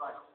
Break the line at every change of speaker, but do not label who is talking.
Right.